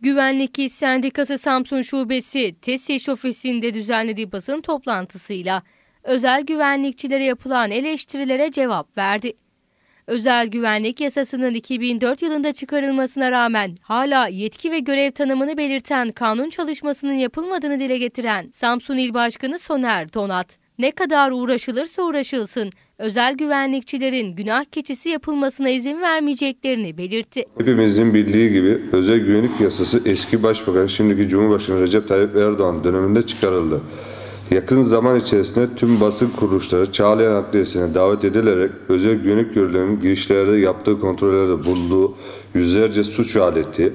Güvenlik İş Sendikası Samsun Şubesi TESİ ofisinde düzenlediği basın toplantısıyla özel güvenlikçilere yapılan eleştirilere cevap verdi. Özel güvenlik yasasının 2004 yılında çıkarılmasına rağmen hala yetki ve görev tanımını belirten kanun çalışmasının yapılmadığını dile getiren Samsun İl Başkanı Soner Donat, ne kadar uğraşılırsa uğraşılsın özel güvenlikçilerin günah keçisi yapılmasına izin vermeyeceklerini belirtti. Hepimizin bildiği gibi özel güvenlik yasası eski başbakan şimdiki Cumhurbaşkanı Recep Tayyip Erdoğan döneminde çıkarıldı. Yakın zaman içerisinde tüm basın kuruluşları Çağlayan Adliyesi'ne davet edilerek özel güvenlik görevlilerinin girişlerde yaptığı kontrollerde bulunduğu yüzlerce suç aleti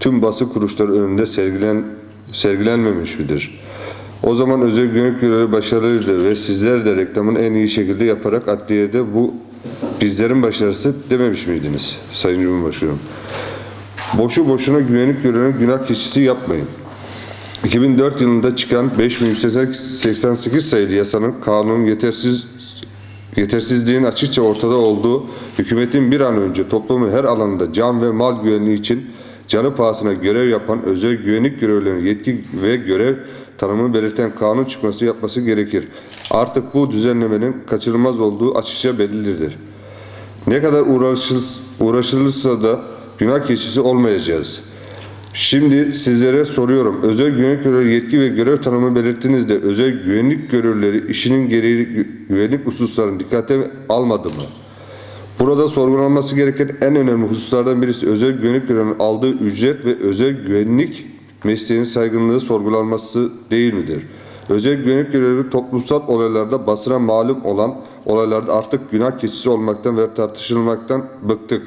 tüm basın kuruluşları önünde sergilen, sergilenmemiş midir? O zaman özel güvenlik görevleri başarılıydı ve sizler de reklamını en iyi şekilde yaparak adliyede bu bizlerin başarısı dememiş miydiniz Sayın Cumhurbaşkanım? Boşu boşuna güvenlik görevlerine günah keçisi yapmayın. 2004 yılında çıkan 5188 sayılı yasanın kanunun yetersiz yetersizliğin açıkça ortada olduğu hükümetin bir an önce toplumun her alanında can ve mal güvenliği için canı pahasına görev yapan özel güvenlik görevlilerine yetki ve görev tanımını belirten kanun çıkması yapması gerekir. Artık bu düzenlemenin kaçınılmaz olduğu açıkça bellidir. Ne kadar uğraşılırsa, uğraşılırsa da günah keçisi olmayacağız. Şimdi sizlere soruyorum. Özel güvenlik görevlileri yetki ve görev tanımı belirttiğinizde özel güvenlik görevlileri işinin gereği güvenlik hususlarını dikkate almadı mı? Burada sorgulanması gereken en önemli hususlardan birisi özel güvenlik görevlinin aldığı ücret ve özel güvenlik mesleğinin saygınlığı sorgulanması değil midir? Özel güvenlik görevlileri toplumsal olaylarda basına malum olan olaylarda artık günah keçisi olmaktan ve tartışılmaktan bıktık.